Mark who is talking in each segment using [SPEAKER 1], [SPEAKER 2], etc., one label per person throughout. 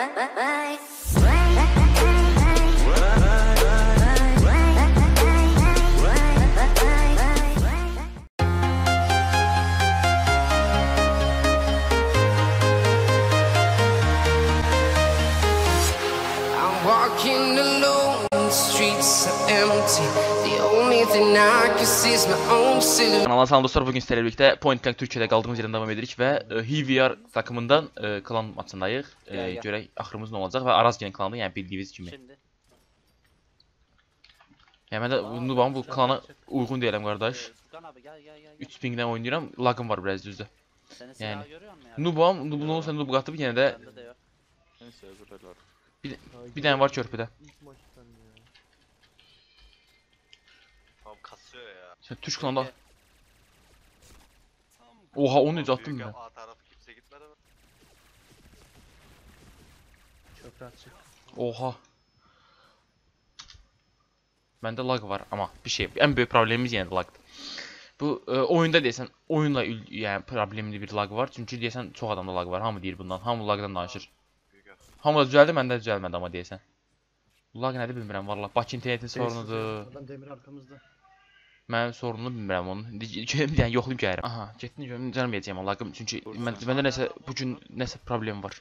[SPEAKER 1] ben, ben. Silhouette.
[SPEAKER 2] Kanala salam dostlar, bugün sizlerle birlikte Point Blank Türkiye'de kaldığımız yerden devam edirik və e, HVR takımından e, klan maçındayıq. E,
[SPEAKER 3] Gel, gel.
[SPEAKER 2] görək axırımız nə olacaq və Araz gələn klanı, yəni bildiyiniz kimi.
[SPEAKER 3] Şimdi.
[SPEAKER 2] Yəni mən də bunu baxım bu klana uyğun deyiləm qardaş.
[SPEAKER 3] Abi gel gel gel.
[SPEAKER 2] 3 pingdən oynayıram, lagım var biraz düzdür.
[SPEAKER 3] Senin ya?
[SPEAKER 2] Nubam, Nubun sən Nub qatıb yenə də
[SPEAKER 4] var.
[SPEAKER 2] bir dənə var körpüdə.
[SPEAKER 4] Tam kasıyor ya.
[SPEAKER 2] Sən Türk klanda. Oha onu necə atdım
[SPEAKER 4] Büyük
[SPEAKER 2] mən?
[SPEAKER 4] A tarafı kimse gitmedi mi?
[SPEAKER 3] Rahat çık.
[SPEAKER 2] Oha. Məndə lag var amma bir şey, ən böyük problemimiz yenə də lagdır. Bu e, oyunda deyəsən, oyunla yəni problemli bir lag var. Çünki deyəsən çox adamda lag var. Hamı deyir bundan, hamı lagdan danışır. Hamı da düzəldi, məndə düzəlmədi amma deyəsən. Lag nədir bilmirəm vallah. Bakı internetin sorunudur.
[SPEAKER 5] Adam demir arkamızda.
[SPEAKER 2] Mənim sorununu bilmirəm onun. İndi gedim yəni yoxlayıb gəlirəm. Aha, getdin görüm gəlməyəcəyəm lagım çünki mən, məndə nəsə bu gün nəsə problem var.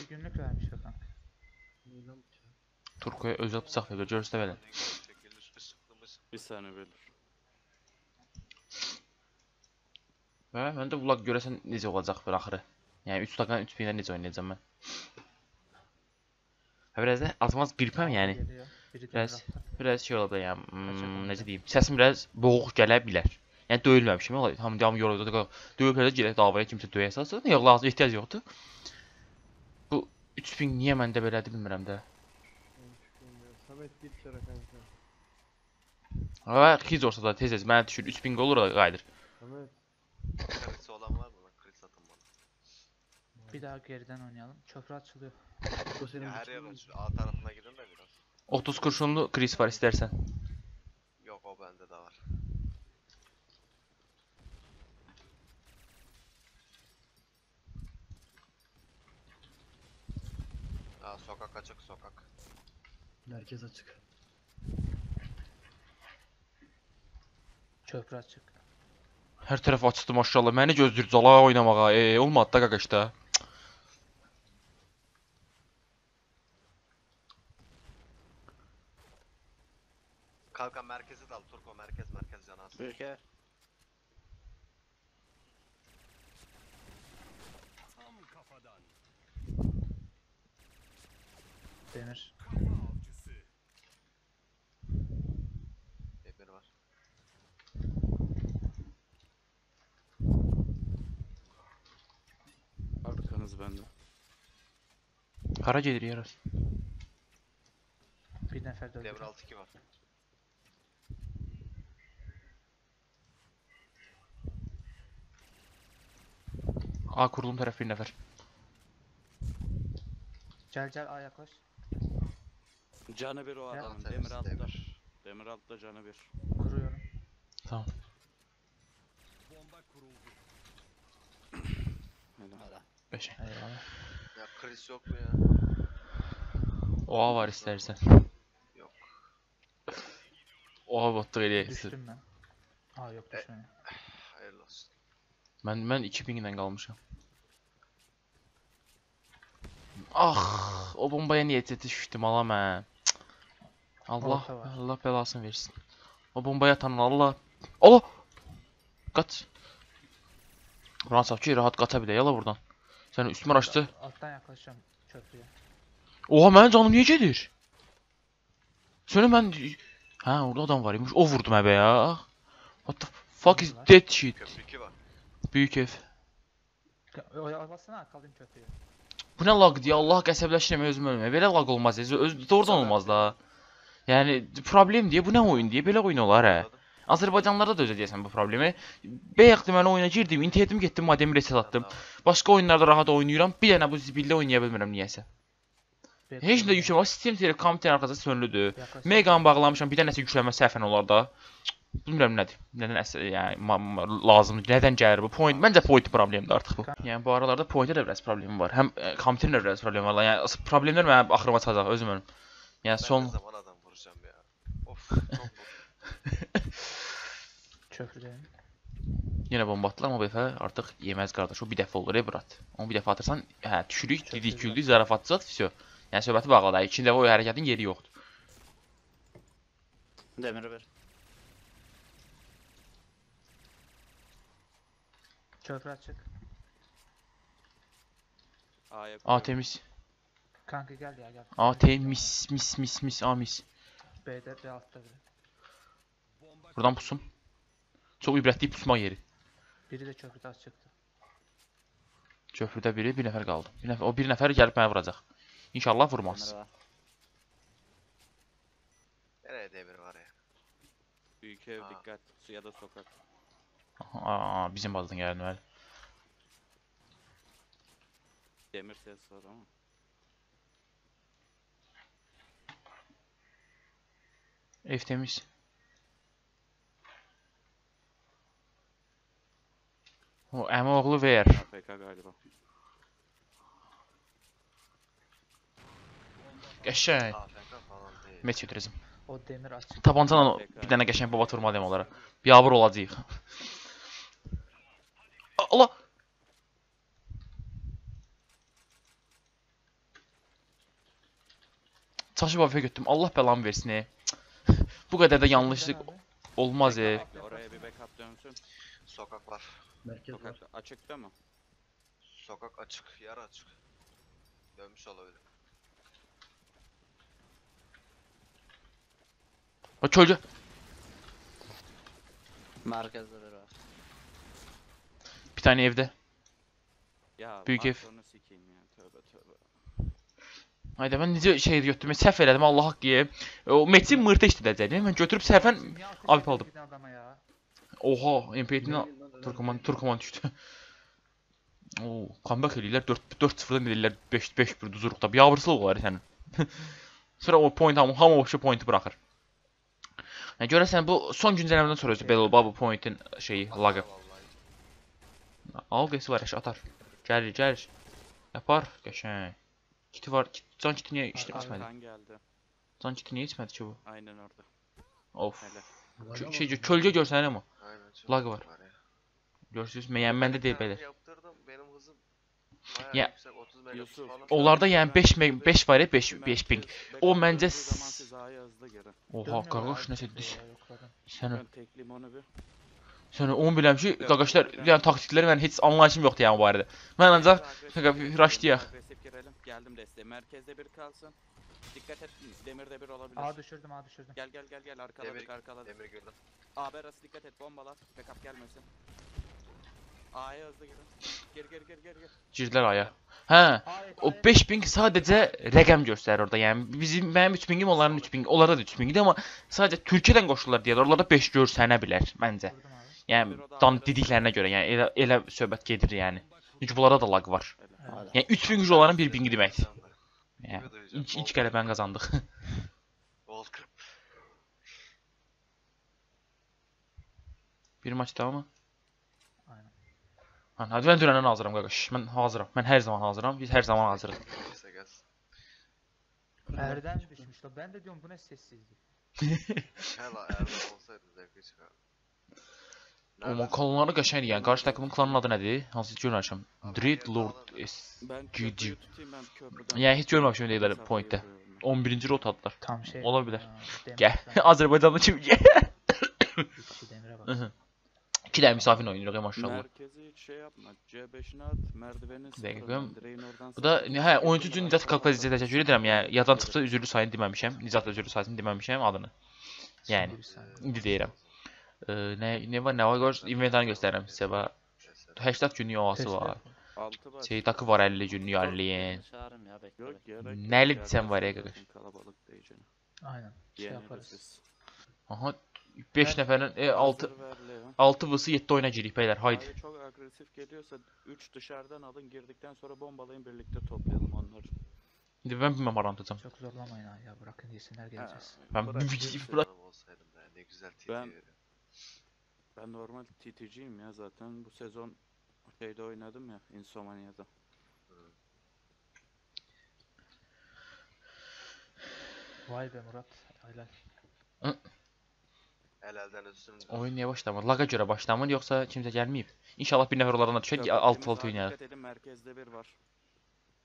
[SPEAKER 6] Bir günlük vermiş Hakan.
[SPEAKER 2] Turkoya özel bıçaq verir, görürsə belə.
[SPEAKER 4] Bir
[SPEAKER 7] saniye beyler.
[SPEAKER 2] Və məndə bu lag görəsən necə olacaq bir axırı. Yəni 3 daqiqanın 3 pinə necə oynayacağam mən? Ha biraz da azmaz bir pəm yəni.
[SPEAKER 6] Geliyor. Biri
[SPEAKER 2] Biraz
[SPEAKER 6] Biraz.
[SPEAKER 2] şey ola bilər yəni. Hmm, necə deyim? Səsim biraz boğuq gələ bilər. Yəni döyülməmişim. Ola hamı devamlı yoruldu. da Döyüblər də gedək davaya kimsə döyə əsasın. Yox, lazım ehtiyac yoxdur. Bu 3000 niyə məndə belədir bilmirəm də.
[SPEAKER 5] Samet git sıra kanka.
[SPEAKER 2] Ha, xiz olsa da tez-tez mənə düşür 3000 olur da qayıdır.
[SPEAKER 5] Samet.
[SPEAKER 4] Kredisi olan var mı lan? Kredi satın bana.
[SPEAKER 6] Bir daha geriden oynayalım. Köprü açılıyor.
[SPEAKER 5] Bu senin
[SPEAKER 4] her yer açıyor. A tarafına biraz.
[SPEAKER 2] 30 kurşunlu Chris var istersen.
[SPEAKER 4] Yok o bende de var. Aa sokak açık sokak.
[SPEAKER 5] Merkez açık.
[SPEAKER 6] Köprü açık.
[SPEAKER 2] Hər tərəf açdı maşallah. Məni gözləyir cala oynamağa. E, olmadı da qaqaş da.
[SPEAKER 4] Kalkan merkezi dal Turko merkez merkez canası.
[SPEAKER 3] Büyük ev.
[SPEAKER 6] Demir.
[SPEAKER 4] Emir var.
[SPEAKER 7] Arkanız bende.
[SPEAKER 2] Hara gedir yaras.
[SPEAKER 6] Bir nefer de.
[SPEAKER 4] Devre 6 2 var.
[SPEAKER 2] A kurulum tərəf bir nəfər.
[SPEAKER 6] Gel gel A yaklaş.
[SPEAKER 7] Canı bir o
[SPEAKER 6] Ya.
[SPEAKER 7] adamın. Demir
[SPEAKER 4] temiz,
[SPEAKER 7] altta.
[SPEAKER 4] demir.
[SPEAKER 7] Altta canı bir.
[SPEAKER 6] Kuruyorum.
[SPEAKER 2] Tamam.
[SPEAKER 7] Helal.
[SPEAKER 2] Beş.
[SPEAKER 6] Eyvallah.
[SPEAKER 4] Ya kriz yok mu ya?
[SPEAKER 2] Oha var istersen.
[SPEAKER 4] Yok.
[SPEAKER 2] Oha batdıq eləyək.
[SPEAKER 6] Düştüm ben. Aa yok düşmedi.
[SPEAKER 4] Hayırlı olsun.
[SPEAKER 2] Mən mən 2000 ilə qalmışam. Ah, o bombaya niyə düşdüm ala mən? Cık. Allah,
[SPEAKER 6] Orta var.
[SPEAKER 2] Allah belasını versin. O bombaya atan Allah. Allah! Qaç. Rahat ki, rahat bilə yala buradan. Sən üstümə açdı.
[SPEAKER 6] Alttan yaklaşıyorum köprüye.
[SPEAKER 2] Oha mənim canım niyə gedir? Sonra mən Hə, orada adam var imiş. O vurdu mə be ya. What the fuck is that shit?
[SPEAKER 4] Köprü 2 var.
[SPEAKER 2] Böyük ev.
[SPEAKER 6] Oyalasana kalayım köprüye.
[SPEAKER 2] Bu nə laqdır ya? Allah qəsəbləşirəm özüm ölmə. Belə laq olmaz. Öz doğrudan olmaz da. Yəni problem deyə bu nə oyun deyə belə oyun olar hə.
[SPEAKER 4] Anladım.
[SPEAKER 2] Azərbaycanlarda da özə deyəsən bu problemi. Bayaq deməli oyuna girdim, internetim getdi, modemi reset atdım. Başqa oyunlarda rahat oynayıram. Bir dənə bu zibildə oynaya bilmirəm niyəsə. Heç də yüklənmə, sistem deyir, kompüterin arxası sönlüdür.
[SPEAKER 6] Yaklaş.
[SPEAKER 2] Megan bağlamışam, bir dənəsə yüklənmə səhvən olar da. Bilmirəm nədir. Nədən əsas yəni lazımdır. Nədən gəlir bu point? Məncə point problemidir artıq bu. Yəni bu aralarda pointdə də biraz problemim var. Həm e, kompüterin də biraz problemi var. Yəni problemlər mənim axırıma çıxacaq özüm. Yəni son
[SPEAKER 4] zaman adam vuracağım ya. Of. Çok
[SPEAKER 6] Köprüdeyim.
[SPEAKER 2] yenə bomba atdılar amma bu dəfə artıq yeməz qardaş. O bir dəfə olur, ey brat. Onu bir dəfə atırsan, hə, düşürük, didik, güldük, zarafatçı vəsə. Yəni söhbəti bağladı. İkinci dəfə o hərəkətin yeri yoxdur.
[SPEAKER 3] Demiri bir.
[SPEAKER 6] Köprü açık.
[SPEAKER 7] A'ya
[SPEAKER 2] A temiz.
[SPEAKER 6] Kanka gel ya gel.
[SPEAKER 2] A temiz, mis mis mis, A mis.
[SPEAKER 6] B'de B altta biri.
[SPEAKER 2] Buradan pusum. Çox ibrətli pusma yeri.
[SPEAKER 6] Biri de köprüde açıktı.
[SPEAKER 2] Köprüdə biri, bir nəfər qaldı. Bir nəfər, o bir nəfər gəlib məni vuracaq. İnşallah vurmaz.
[SPEAKER 4] Nereye demir var ya?
[SPEAKER 7] Büyük ev
[SPEAKER 4] Aa.
[SPEAKER 7] dikkat. Suya da sokak.
[SPEAKER 2] Aha, aa, bizim bazdan gəldi məli.
[SPEAKER 7] Demir ses var ama.
[SPEAKER 2] Ev temiz. O əmi oğlu ver.
[SPEAKER 7] AFK galiba.
[SPEAKER 2] Qəşəng. Met götürəcəm.
[SPEAKER 6] O demir açık.
[SPEAKER 2] Tabancanla bir dənə qəşəng baba vurmalıyam onlara. Biabır olacağıq. Allah! Çaşı babaya götürdüm. Allah bəlamı versin. e. Bu qədər də yanlışlıq olmaz e.
[SPEAKER 7] Oraya bir backup dönsün.
[SPEAKER 4] Sokak var.
[SPEAKER 5] Merkez var.
[SPEAKER 7] Sokak açıkta mı?
[SPEAKER 4] Sokak açık. Yer açık. Dönmüş olabilir.
[SPEAKER 2] O çölcə.
[SPEAKER 3] Merkezde biri var.
[SPEAKER 2] Bir tane evdə.
[SPEAKER 7] Ya
[SPEAKER 2] Büyük ev.
[SPEAKER 7] Sikeyim ya. Tövbe tövbe.
[SPEAKER 2] Hayda mən necə şey götürdüm, səhv elədim Allah haqqı. O Metin mırtə işlədəcəkdim. Mən götürüb səhvən
[SPEAKER 6] ediyorsun
[SPEAKER 2] aldım.
[SPEAKER 6] bir adama ya?
[SPEAKER 2] Oha, MP7-ni
[SPEAKER 5] Nereye lan?
[SPEAKER 2] Turkuman Turkuman düşdü. Oo, comeback eləyirlər 4 4-0-dan eləyirlər 5 5 1 duzuruqda. Biabırçılıq olar sənin. Sonra o point hamı hamı o pointi buraxır. Yəni görəsən bu son güncəlləmədən sonra özü belə olub bu pointin şeyi laqı. Al qesi var əşi atar. Gəlir, gəlir. Yapar, qəşəng. Kiti var. Kit, can kiti niyə
[SPEAKER 7] geldi.
[SPEAKER 2] Can kiti niyə içmədi ki bu?
[SPEAKER 7] Aynen orada.
[SPEAKER 2] Of.
[SPEAKER 7] Hele.
[SPEAKER 2] Kö- Şey, kölgə görsən amma.
[SPEAKER 4] Aynen.
[SPEAKER 2] Lag var.
[SPEAKER 4] ya.
[SPEAKER 2] Yəni məndə deyil
[SPEAKER 4] Bir tane
[SPEAKER 2] belə.
[SPEAKER 4] Yaptırdım. Benim hızım
[SPEAKER 2] Ya-
[SPEAKER 4] yüksek. 30 megabit
[SPEAKER 7] Yusuf.
[SPEAKER 2] Onlarda yəni 5 meg 5 var ya 5
[SPEAKER 7] Merkez
[SPEAKER 2] 5 ping. O məncə. Oha, düş.
[SPEAKER 6] ya, yokladım.
[SPEAKER 2] Sən sən onu bilirəm ki, qaqaşlar yəni taktikləri mən heç anlayışım yoxdur yəni bu barədə. Mən ancaq
[SPEAKER 7] girelim. Geldim desteğe. Merkezde bir kalsın. Dikkat et. Demirde bir olabilir.
[SPEAKER 6] A düşürdüm A düşürdüm.
[SPEAKER 7] Gel gel gel gel arkaladık
[SPEAKER 4] Demir,
[SPEAKER 7] arkaladık.
[SPEAKER 4] demir girdim.
[SPEAKER 7] AB arası dikkat et bombalar. Backup gelmesin. A'ya hızlı girin. Gir gir gir gir gir.
[SPEAKER 2] girdilər aya.
[SPEAKER 6] Hayır,
[SPEAKER 2] o
[SPEAKER 6] hayır.
[SPEAKER 2] 5 ping sadəcə rəqəm göstərir orada. Yəni bizim mənim 3 pingim, onların 3 ping, onlarda da 3 pingdir amma sadəcə Türkiyədən qoşurlar deyirlər. Onlarda 5 görsənə bilər məncə.
[SPEAKER 6] Vurdum abi.
[SPEAKER 2] Yəni dan dediklərinə görə, yəni elə elə söhbət gedir yəni. Çünki bunlarda da lag var.
[SPEAKER 3] Hala.
[SPEAKER 2] Yəni 3 ping olanın 1 pingi deməkdir. Yəni
[SPEAKER 4] duyacağım.
[SPEAKER 2] ilk ilk qələbəni qazandıq.
[SPEAKER 4] World.
[SPEAKER 2] Bir maç daha mı?
[SPEAKER 6] Aynen.
[SPEAKER 2] Hə, hadi mən dünəndən hazıram qaqaş. Mən hazıram. Mən hər zaman hazıram. Biz hər zaman
[SPEAKER 4] gelsin.
[SPEAKER 6] Erden düşmüş. la. Ben de diyorum bu ne sessizlik.
[SPEAKER 4] Hela Erdem olsaydı zevkli çıkardı.
[SPEAKER 2] Amma klanları qəşəngdir. Yəni qarşı takımın klanının adı nədir? Hansı görməmişəm. Dread Lord GG. Yəni heç görməmişəm deyirlər pointdə.
[SPEAKER 7] vuruyorum.
[SPEAKER 2] 11-ci rotadılar.
[SPEAKER 6] Tam şey.
[SPEAKER 2] Ola bilər.
[SPEAKER 6] Demir
[SPEAKER 2] Gəl. Azərbaycanlı kim? Hı. İki dənə misafir oynayırıq ya maşallah.
[SPEAKER 7] Merkezi hiç şey yapma. C5'ini at. Direğin oradan
[SPEAKER 2] Bu da hə 13-cü gün Nicat kalkulasiya təşəkkür edirəm. Yəni yadan çıxsa üzürlü sayını deməmişəm. Nicat üzürlü sayını deməmişəm adını. Yəni indi deyirəm. Ee, nə nə var nə var gör inventarını sizə bax.
[SPEAKER 4] Mesela.
[SPEAKER 2] 80 günlük
[SPEAKER 6] Test
[SPEAKER 2] var. Şey takı var 50 günlük. Nəli
[SPEAKER 7] Yerden
[SPEAKER 2] desem var ya
[SPEAKER 7] diyeceğini.
[SPEAKER 6] Aynen. Şey yaparız.
[SPEAKER 2] Aha 5 nəfərin e 6
[SPEAKER 7] Hazır ver Leo.
[SPEAKER 2] 6 vısı 7 oyuna girik beyler. Haydi.
[SPEAKER 7] Hayır çok agresif geliyorsa 3 dışarıdan alın girdikten sonra bombalayın birlikte toplayalım onları.
[SPEAKER 2] İndi mən bilməm aran tutacam.
[SPEAKER 6] Çok zorlamayın ha ya bırakın yesinler geleceğiz.
[SPEAKER 2] Ben
[SPEAKER 7] Bırak
[SPEAKER 2] bırak-
[SPEAKER 4] olsaydım be ne güzel TT
[SPEAKER 7] Ben- normal TTC'yim ya zaten. Bu sezon şeyde oynadım ya. Insomnia'da.
[SPEAKER 6] Vay be Murat. Helal.
[SPEAKER 4] El elden üstün.
[SPEAKER 2] Oyun niye başlamadı? Laga göre başlamadı yoksa kimse gelmeyip. İnşallah bir nefer onlardan düşer alt alt oynayalım.
[SPEAKER 7] Dikkat edin merkezde bir var.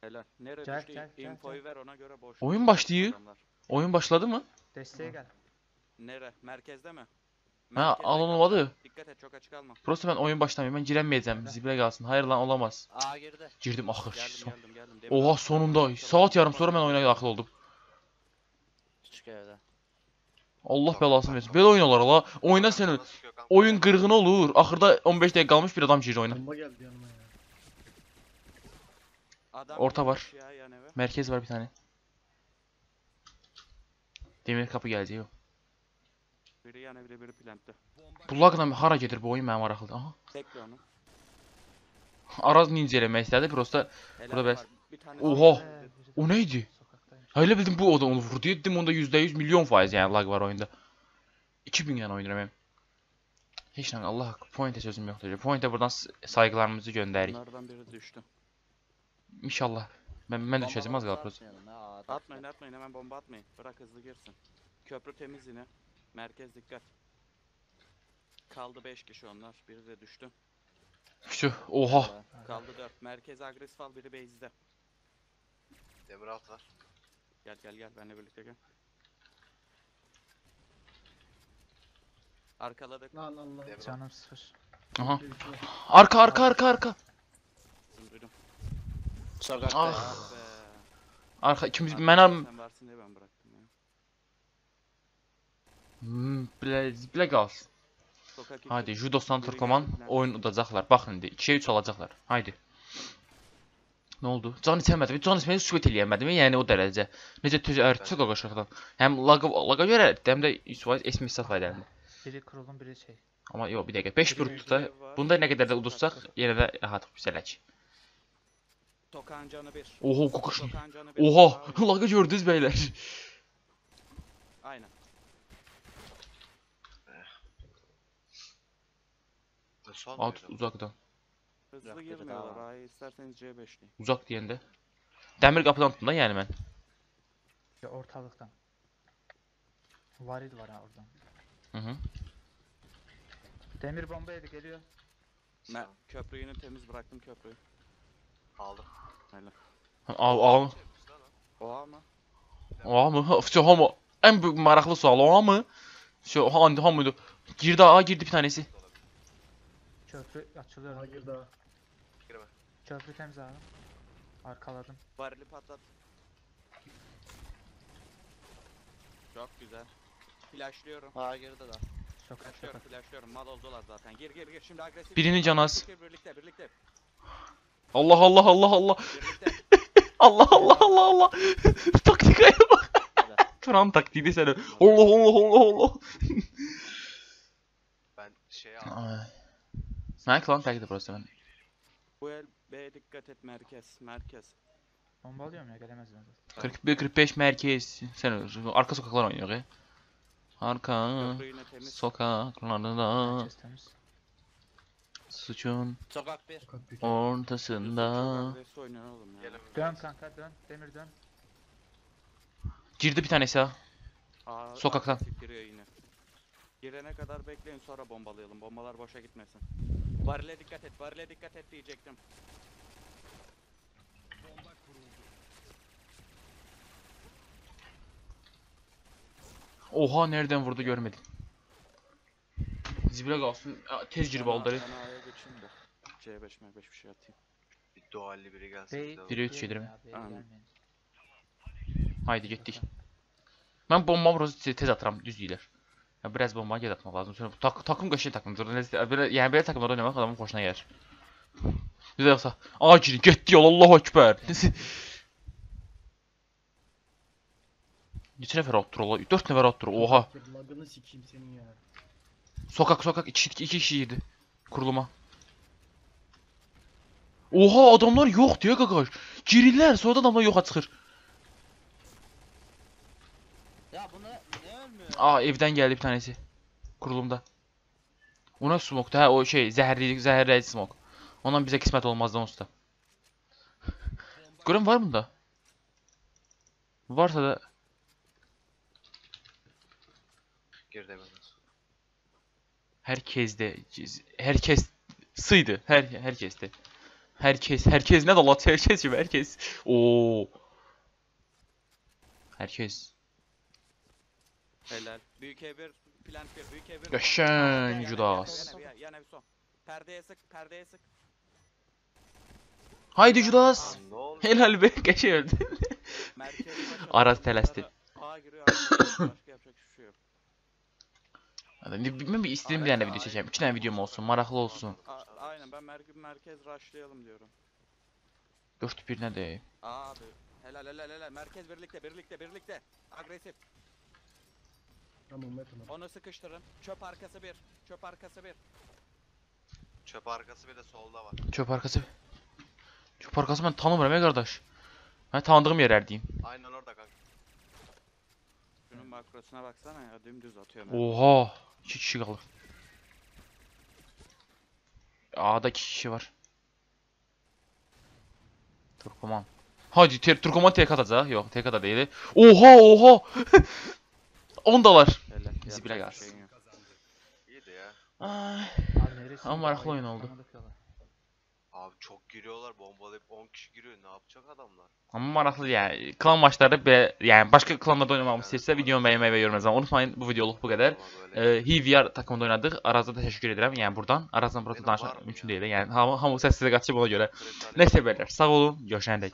[SPEAKER 7] Helal. Nereye
[SPEAKER 6] Gel,
[SPEAKER 7] düştü?
[SPEAKER 6] gel,
[SPEAKER 7] Infoyu
[SPEAKER 6] gel.
[SPEAKER 7] ver ona göre boş.
[SPEAKER 2] Oyun başlıyor.
[SPEAKER 7] adamlar.
[SPEAKER 2] Oyun başladı mı?
[SPEAKER 6] Desteğe gel.
[SPEAKER 7] Nere? Merkezde mi?
[SPEAKER 2] Ha olmadı.
[SPEAKER 7] Dikkat et çok açık alma.
[SPEAKER 2] Prosto ben oyun başlamıyorum. Ben giremeyeceğim. Zibile kalsın. Hayır lan olamaz.
[SPEAKER 3] A girdi.
[SPEAKER 2] Girdim ahır.
[SPEAKER 7] Geldim
[SPEAKER 2] Son-
[SPEAKER 7] geldim geldim. Demir
[SPEAKER 2] Oha
[SPEAKER 7] al.
[SPEAKER 2] sonunda. Saat yarım sonra ben oyuna daxil oldum.
[SPEAKER 3] Küçük evde.
[SPEAKER 2] Allah belasını versin. Belə oyun olar la.
[SPEAKER 4] Sıkıyor kanka?
[SPEAKER 2] oyun qırğını olur. Axırda 15 dəqiqə qalmış bir adam girir oyuna.
[SPEAKER 5] Bomba geldi yanıma ya.
[SPEAKER 7] Adam
[SPEAKER 2] Orta var.
[SPEAKER 7] Ya.
[SPEAKER 2] Merkez var bir tane. Demir kapı gələcək o.
[SPEAKER 7] Biri yan evde biri plantte.
[SPEAKER 2] Bu laqla hara gedir bu oyun mənim maraqlıdır. Aha.
[SPEAKER 7] Bekle onu.
[SPEAKER 2] Araz ninja eləmək istədi. Prosta Burada bəs- Oha!
[SPEAKER 6] Biri
[SPEAKER 2] O neydi?
[SPEAKER 6] Sokaktaymış.
[SPEAKER 2] Ha elə bildim bu o da onu vurdu. Dedim onda %100 milyon faiz yəni lag var oyunda. 2000 yəni oynayıram mən. Heç nə Allah haqqı pointə sözüm yoxdur. Pointə buradan sayğılarımızı göndəririk.
[SPEAKER 7] Bunlardan biri düştü.
[SPEAKER 2] İnşallah. Mən mən də düşəcəm az
[SPEAKER 3] A'da.
[SPEAKER 7] Atmayın atmayın hemen bomba atmayın. Bırak hızlı girsin. Köprü temiz yine. Merkez dikkat. Kaldı 5 kişi onlar. Biri de düştü.
[SPEAKER 2] Şu oha.
[SPEAKER 7] Kaldı 4. Merkez agresif al biri base'de.
[SPEAKER 4] Demir alt var.
[SPEAKER 7] Gel gel gel benimle birlikte gel. Arkaladık.
[SPEAKER 5] Lan Allah.
[SPEAKER 4] Demir alt.
[SPEAKER 6] Canım sıfır.
[SPEAKER 2] Aha. Arka arka arka arka.
[SPEAKER 7] Duydum.
[SPEAKER 3] Sokakta
[SPEAKER 2] Ah.
[SPEAKER 7] Ah be.
[SPEAKER 2] Arka ikimiz mənə
[SPEAKER 7] Sen varsın diye ben bıraktım iki.
[SPEAKER 2] Haydi Judostan
[SPEAKER 7] Biri
[SPEAKER 2] Turkoman oyun udacaqlar. Baxın indi 2'ye 3 alacaqlar. Haydi. Nə oldu? Can içəmədim. Can içməyi sübut eləyəmədim. Yəni o dərəcə. Necə tüz ərçə qaqaşıqdan. Həm laqa laqa görə həm də 100% esmis sat faydalandı.
[SPEAKER 6] Biri kurulum biri şey.
[SPEAKER 2] Amma yox bir dəqiqə 5
[SPEAKER 7] Biri
[SPEAKER 2] brutda
[SPEAKER 7] yüzde var,
[SPEAKER 2] bunda nə qədər də udursaq yenə də rahat yüksələk.
[SPEAKER 7] Sokağın canı bir.
[SPEAKER 2] Oho
[SPEAKER 7] bir.
[SPEAKER 2] Oha, laqa gördünüz beylər.
[SPEAKER 7] Aynen.
[SPEAKER 4] Nasıl
[SPEAKER 2] At uzaqdan.
[SPEAKER 7] Hızlı
[SPEAKER 3] Bırak
[SPEAKER 7] girmiyorlar.
[SPEAKER 3] daha.
[SPEAKER 7] Ay isterseniz C5'leyin.
[SPEAKER 2] Uzaq deyəndə. Dəmir qapıdan tutun da yəni mən.
[SPEAKER 6] Ya ortalıktan. Varil var ha oradan.
[SPEAKER 2] Hı -hı.
[SPEAKER 6] Demir bomba yedi geliyor.
[SPEAKER 7] Ben köprüyü temiz bıraktım köprüyü.
[SPEAKER 4] Aldım.
[SPEAKER 2] Al al.
[SPEAKER 4] Çekmiş lan o.
[SPEAKER 7] Oha mı?
[SPEAKER 2] O mı? Şu hamı ən böyük maraqlı sual o mı? Şu hamı girdi a girdi bir tanesi.
[SPEAKER 6] Köprü açılıyor.
[SPEAKER 5] Daha gir daha.
[SPEAKER 4] Girme.
[SPEAKER 6] Köprü temiz abi. Arkaladım.
[SPEAKER 7] Varili patlat. Çok güzel. Flashlıyorum.
[SPEAKER 3] A girdi da.
[SPEAKER 6] Sokak
[SPEAKER 7] Flashlıyorum, flashlıyorum. Mal oldular zaten. Gir gir gir. Şimdi agresif.
[SPEAKER 2] Birinin canı az.
[SPEAKER 7] Gir, birlikte, birlikte.
[SPEAKER 2] Allah Allah Allah Allah.
[SPEAKER 7] Birlikte.
[SPEAKER 2] Allah Allah Allah Allah. Taktikaya bak. Turan taktiği seni. Allah Allah Allah Allah.
[SPEAKER 4] Ben şey aldım.
[SPEAKER 2] Sen klan taktiği burası ben.
[SPEAKER 7] Bu el B dikkat et merkez. Merkez.
[SPEAKER 6] Bomba alıyorum ya gelemez ben zaten.
[SPEAKER 2] 41 45 merkez. Sen arka sokaklar oynuyor ya. Arka
[SPEAKER 7] Köprü yine temiz.
[SPEAKER 6] Herkes temiz.
[SPEAKER 2] suçun
[SPEAKER 3] Sokak 1.
[SPEAKER 5] büyük.
[SPEAKER 7] Yusuf
[SPEAKER 2] ortasında.
[SPEAKER 7] oynuyor oğlum ya.
[SPEAKER 6] Dön kanka dön. Demir dön.
[SPEAKER 2] Girdi bir tanesi ha.
[SPEAKER 7] Aa,
[SPEAKER 2] Sokaktan.
[SPEAKER 7] giriyor yine. Girene kadar bekleyin sonra bombalayalım. Bombalar boşa gitmesin. Varile dikkat et. Varile dikkat et diyecektim.
[SPEAKER 2] Oha nereden vurdu görmedim. Zibile kalsın.
[SPEAKER 7] Ben
[SPEAKER 2] aldı.
[SPEAKER 7] Ben A'ya geçeyim de. C5 M5 bir şey atayım.
[SPEAKER 4] Bir dualli biri gelsin.
[SPEAKER 6] Bey.
[SPEAKER 4] bize olur.
[SPEAKER 2] Biri üç yedir mi?
[SPEAKER 7] Aynen.
[SPEAKER 2] Haydi getdik. Mən bomba te- tez atıram, düz deyirlər. Ya biraz bomba atmaq lazım. Bu tak takım qəşəng takımdır. Necə belə yəni belə takımlarda oynamaq adamın xoşuna gəlir. Bizə yoxsa a girin, getdi yol Allahu ekber. Neçə nəfər atdır ola? 4 nəfər atdır. Oha.
[SPEAKER 5] Bir Lagını sikeyim senin ya.
[SPEAKER 2] Sokak sokak 2 2 kişi yedi. Kuruluma. Oha adamlar yok diyor qaqaş. Girirlər, sonra adamlar yoxa çıxır.
[SPEAKER 3] Ya bunu ne ölmüyor?
[SPEAKER 2] Aa evdən gəldi bir tanesi. Kurulumda. Ona smoke da hə, o şey zəhərli zəhərləyici smoke. Ondan bizə qismət olmazdı onsuz da. Görüm var bunda? Varsa da
[SPEAKER 4] Gir demedin.
[SPEAKER 2] herkesde herkes sıydı. Her herkeste. Herkes herkes ne dalat herkes gibi herkes. Oo. Herkes.
[SPEAKER 7] Helal. Büyük ev plant bir. Büyük ev bir.
[SPEAKER 2] Yaşan
[SPEAKER 7] Yan ev,
[SPEAKER 2] Judas.
[SPEAKER 7] Yan ev, yan ev, yan ev son. Perdeye sık, perdeye sık.
[SPEAKER 2] Haydi Judas.
[SPEAKER 4] Lan ne oldu?
[SPEAKER 2] Helal be geçe öldü. Aras telaştı.
[SPEAKER 7] A giriyor. Başka yapacak hiçbir şey yok.
[SPEAKER 2] Yani bilmem bir istediğim bir tane video çekeceğim. İki tane videom olsun. Maraklı olsun.
[SPEAKER 7] A- aynen ben merkez merkez rushlayalım diyorum.
[SPEAKER 2] Dört bir ne de.
[SPEAKER 7] Abi helal helal helal merkez birlikte birlikte birlikte agresif
[SPEAKER 5] Tamam tamam.
[SPEAKER 7] onu sıkıştırın çöp arkası bir çöp arkası bir
[SPEAKER 4] Çöp arkası bir de solda var.
[SPEAKER 2] Çöp arkası. Çöp arkası ben tanımıyorum ya kardeş. Ben tanıdığım yer diyeyim.
[SPEAKER 4] Aynen orada kanka.
[SPEAKER 7] şunun makrosuna baksana ya dümdüz atıyor
[SPEAKER 2] Oha. İki kişi kalır. A'da iki kişi var. Turkoman. Hadi ter Turkoman tek atacak. Yok tek ata değil. Oha oha. Ondalar.
[SPEAKER 7] helal
[SPEAKER 2] Bizi bile
[SPEAKER 7] bir
[SPEAKER 2] gelsin.
[SPEAKER 7] şeyin yok.
[SPEAKER 4] İyiydi ya.
[SPEAKER 2] Ay. Ama maraklı oyun oldu.
[SPEAKER 4] Abi çok giriyorlar bombalayıp 10 kişi giriyor. Ne yapacak adamlar?
[SPEAKER 2] Ama maraklı yani. Klan maçları be yani başka klanlarda oynamamı istersə videomu beğenmeyi ve yorum yazmayı unutmayın. Bu videoluk bu kadar. Ee, HVR takımında oynadık. Araz'a teşekkür ederim. Yani buradan. Araz'dan
[SPEAKER 4] var mı
[SPEAKER 2] mümkün değil. Yani hamı, hamı səs sizə qaçıb ona görə.
[SPEAKER 4] kredi
[SPEAKER 2] Neyse beyler. Sağ olun. Görüşene dek.